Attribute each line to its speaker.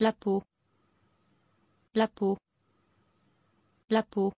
Speaker 1: La peau. La peau. La peau.